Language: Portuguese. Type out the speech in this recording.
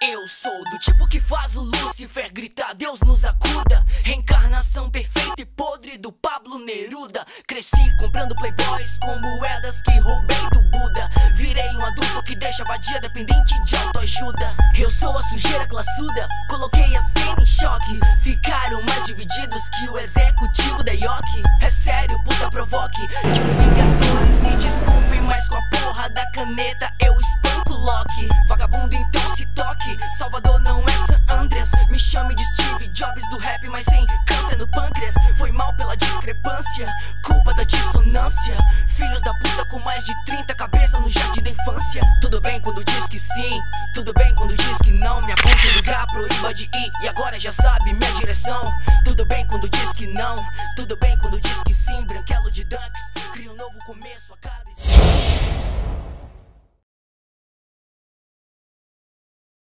Eu sou do tipo que faz o Lucifer gritar Deus nos acuda. Reencarnação perfeita e podre do Pablo Neruda. Cresci comprando playboys com moedas que roubei do Buda. Virei um adulto que deixa vadia dependente de autoajuda. Eu sou a sujeira classuda, coloquei a cena em choque. Ficaram mais divididos que o executivo da IOC É sério, puta provoque. Que os Salvador não é San Andreas. Me chame de Steve Jobs do rap, mas sem câncer no pâncreas. Foi mal pela discrepância, culpa da dissonância. Filhos da puta com mais de 30 cabeças no jardim da infância. Tudo bem quando diz que sim, tudo bem quando diz que não. Me aponte o lugar, proíba de ir e agora já sabe minha direção. Tudo bem quando diz que não, tudo bem quando diz que sim. Branquelo de Dunks, cria um novo começo a cada